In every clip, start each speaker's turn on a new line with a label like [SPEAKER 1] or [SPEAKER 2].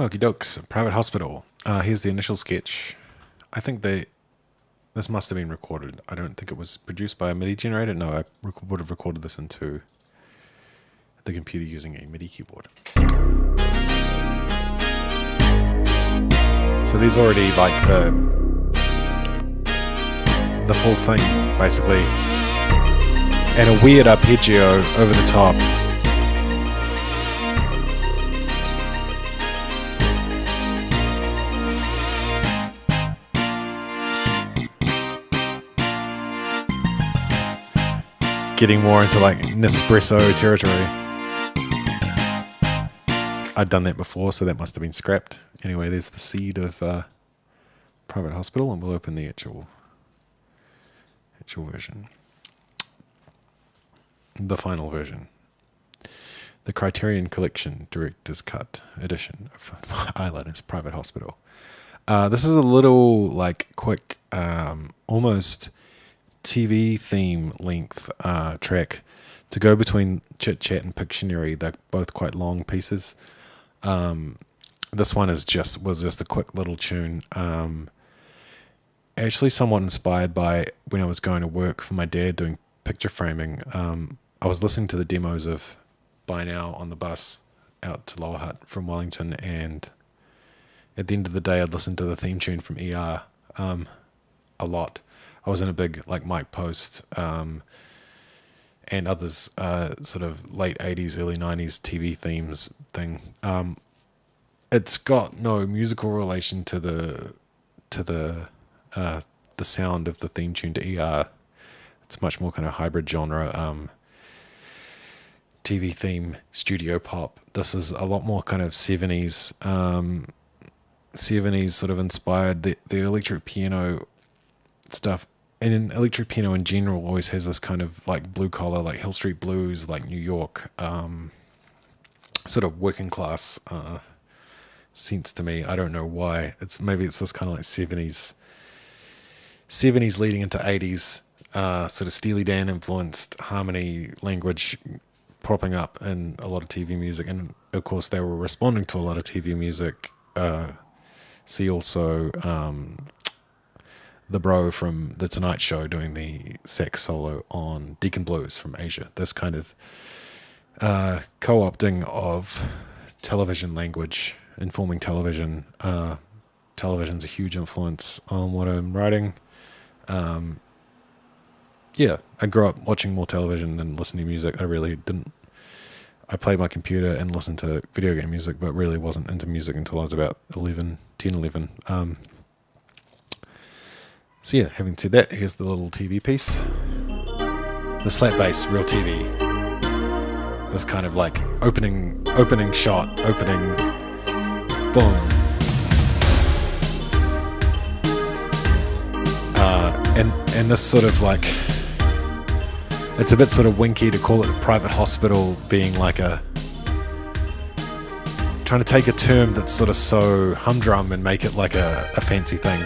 [SPEAKER 1] Okie dokes. Private hospital. Uh, here's the initial sketch. I think they. This must have been recorded. I don't think it was produced by a MIDI generator. No, I rec- would have recorded this into the computer using a MIDI keyboard. So there's already like the the full thing basically, and a weird arpeggio over the top. Getting more into like Nespresso territory. I'd done that before, so that must have been scrapped. Anyway, there's the seed of uh, private hospital, and we'll open the actual actual version, the final version, the Criterion Collection Director's Cut edition of Eyeliner's Private Hospital. Uh, this is a little like quick, um, almost TV theme length uh, track to go between Chit Chat and Pictionary. They're both quite long pieces. Um, this one is just was just a quick little tune. Um, actually, somewhat inspired by when I was going to work for my dad doing picture framing. Um, I was listening to the demos of Buy Now on the bus out to Lower Hutt from Wellington, and at the end of the day, I'd listen to the theme tune from ER a lot. I was in a big like Mike Post um, and others uh, sort of late 80s, early 90s TV themes thing. Um, it's got no musical relation to the to the uh, the sound of the theme tune to ER. It's much more kind of hybrid genre. Um, TV theme, studio pop. This is a lot more kind of 70s, um, 70s sort of inspired. The, the electric piano stuff and in electric piano in general always has this kind of like blue collar like hill street blues like new york um, sort of working class uh, sense to me. I don't know why. It's maybe it's this kind of like 70s 70s leading into 80s uh, sort of steely dan influenced harmony language propping up in a lot of tv music. And of course they were responding to a lot of tv music uh, see also um, the bro from the Tonight Show doing the sax solo on Deacon Blues from Aja. This kind of uh, co-opting of television language, informing television. Uh, television's a huge influence on what I'm writing. Um, yeah, I grew up watching more television than listening to music. I really didn't. I played my computer and listened to video game music, but really wasn't into music until I was about 11, 10, 11. Um, so yeah, having said that, here's the little TV piece. The slap bass, real TV. This kind of like opening, opening shot, opening, boom. Uh, and and this sort of like, it's a bit sort of winky to call it a private hospital, being like a trying to take a term that's sort of so humdrum and make it like a, a fancy thing.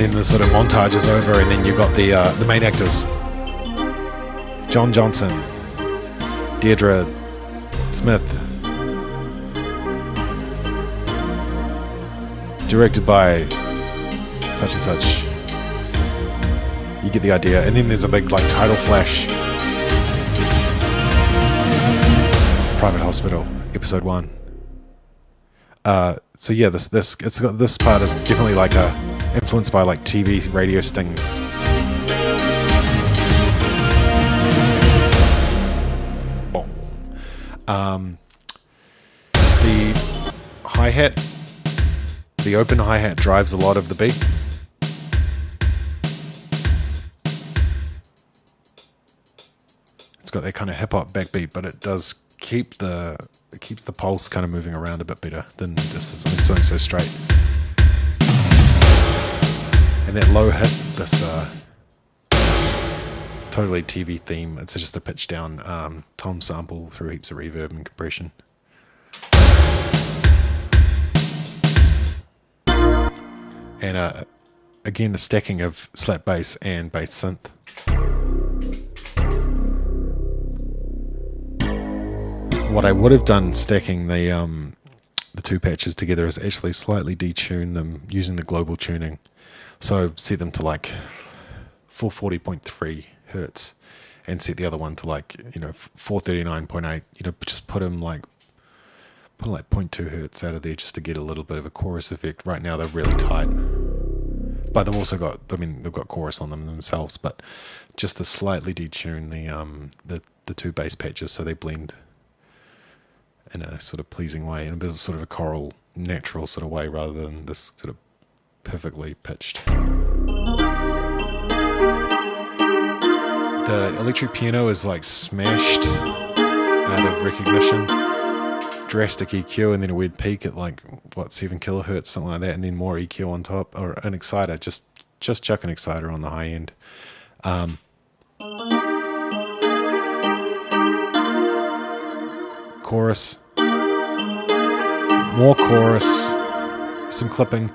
[SPEAKER 1] Then the sort of montage is over, and then you've got the uh, the main actors: John Johnson, Deirdre Smith, directed by such and such. You get the idea, and then there's a big like title flash. Private Hospital, Episode One. Uh, so yeah, this this it's got this part is definitely like a influenced by like TV radio stings. Um, the hi hat, the open hi hat drives a lot of the beat. It's got that kind of hip hop backbeat, but it does keep the it keeps the pulse kind of moving around a bit better than just something so straight. And that low hit, this uh, totally TV theme. It's just a pitch down um, tom sample through heaps of reverb and compression. And uh, again, a stacking of slap bass and bass synth. What I would have done stacking the um, the two patches together is actually slightly detune them using the global tuning. So set them to like 440.3 hertz and set the other one to like, you know, 439.8. You know, just put them like, put like 0.2 hertz out of there just to get a little bit of a chorus effect. Right now they're really tight. But they've also got, I mean, they've got chorus on them themselves, but just to slightly detune the um the, the two bass patches so they blend in a sort of pleasing way, in a bit of sort of a choral, natural sort of way, rather than this sort of perfectly pitched. The electric piano is like smashed out of recognition. Drastic EQ and then a weird peak at like what seven kilohertz, something like that, and then more EQ on top, or an exciter. Just just chuck an exciter on the high end. Um, chorus, more chorus, some clipping.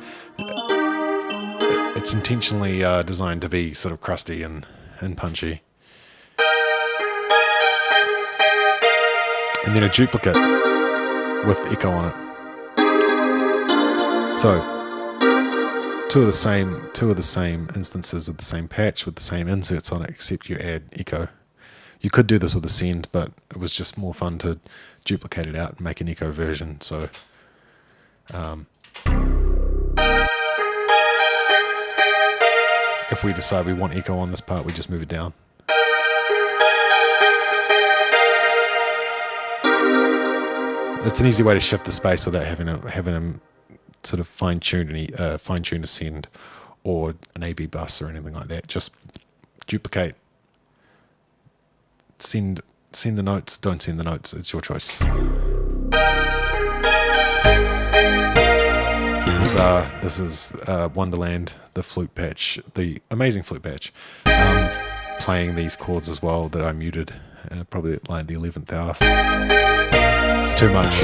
[SPEAKER 1] It's intentionally uh, designed to be sort of crusty and, and punchy. And then a duplicate with echo on it. So two of the same two of the same instances of the same patch with the same inserts on it, except you add echo. You could do this with a send, but it was just more fun to duplicate it out and make an echo version. So um, if we decide we want echo on this part, we just move it down. It's an easy way to shift the space without having a having a sort of fine tune uh, fine tune a send or an AB bus or anything like that. Just duplicate, send send the notes. Don't send the notes. It's your choice. This, uh, this is uh, Wonderland, the flute patch, the amazing flute patch, um, playing these chords as well that I muted, uh, probably like the eleventh hour. It's too much.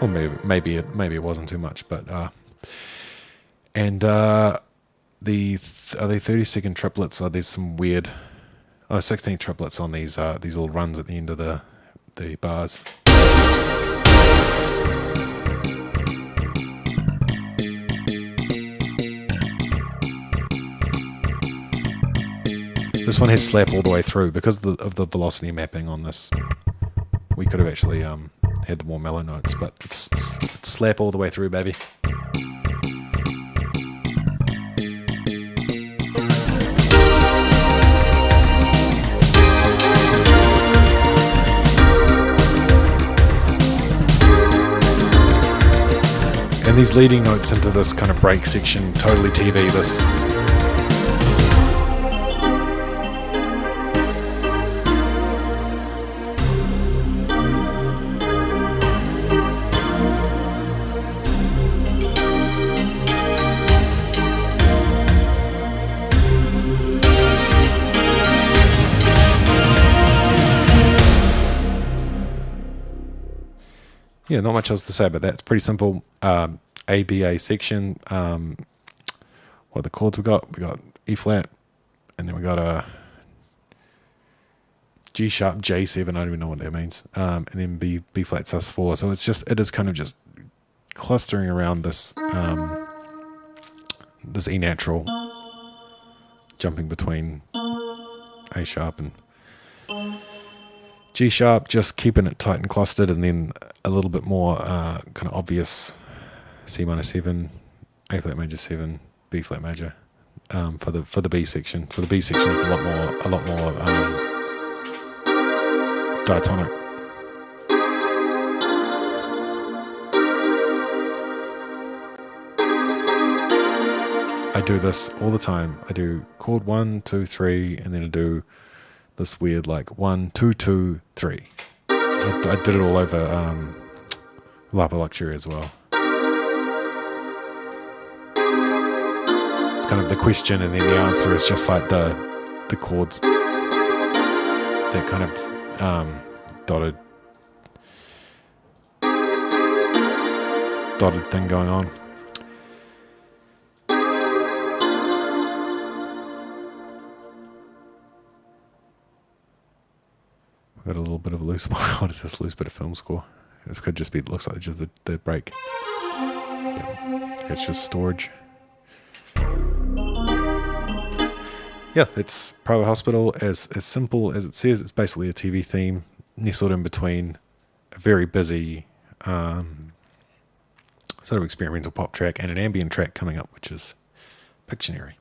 [SPEAKER 1] Or maybe maybe it maybe it wasn't too much, but uh, and uh, the are they thirty second triplets? Are there some weird? Oh, 16 triplets on these uh, these little runs at the end of the the bars. This one has slap all the way through because of the, of the velocity mapping on this. We could have actually um, had the more mellow notes, but it's, it's, it's slap all the way through, baby. And these leading notes into this kind of break section, totally TV, this yeah, not much else to say about that. It's pretty simple. Um, ABA section. Um, what are the chords we got? We got E flat, and then we got a G sharp J7. I don't even know what that means. Um, and then B B flat sus4. So it's just it is kind of just clustering around this um, this E natural, jumping between A sharp and G sharp, just keeping it tight and clustered, and then a little bit more uh, kind of obvious C minor seven, A flat major seven, B flat major um, for the for the B section. So the B section is a lot more a lot more um, diatonic. I do this all the time. I do chord one, two, three, and then I do this weird like one, two, two, three. I, I did it all over um, Lava Luxury as well. It's kind of the question, and then the answer is just like the the chords, that kind of um, dotted dotted thing going on. Got a little bit of a loose. What is this loose bit of film score? This could just be. It looks like just the, the break. Yeah. It's just storage. Yeah, it's private hospital. As as simple as it says, it's basically a TV theme nestled in between a very busy um, sort of experimental pop track and an ambient track coming up, which is Pictionary.